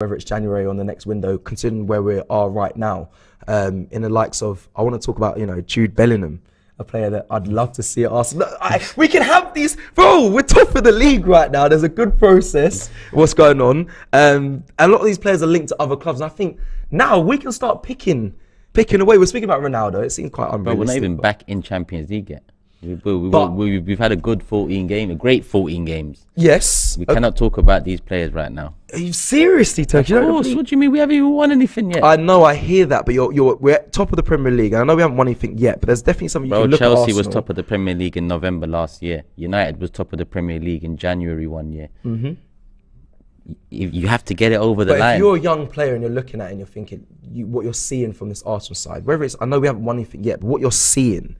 whether it's January or the next window, considering where we are right now, um, in the likes of, I want to talk about, you know, Jude Bellingham, a player that I'd love to see at Arsenal. Look, I, we can have these, bro. We're top of the league right now. There's a good process. What's going on? Um, and a lot of these players are linked to other clubs, and I think now we can start picking, picking away. We're speaking about Ronaldo. It seemed quite But we're not even back in Champions League yet. We, we, we, But- we, we've had a good 14 game, a great 14 games. Yes. We Uh, cannot talk about these players right now. are you seriously, Turkey? Of course, what do you mean? We haven't even won anything yet. I know, I hear that, but you're you're we're at top of the Premier League, and I know we haven't won anything yet, but there's definitely something you Bro, can look at. Chelsea was top of the Premier League in November last year. United was top of the Premier League in January one year. Mm-hmm. You, you have to get it over the But line. if you're a young player and you're looking at it and you're thinking you, what you're seeing from this Arsenal side, whether it's I know we haven't won anything yet, but what you're seeing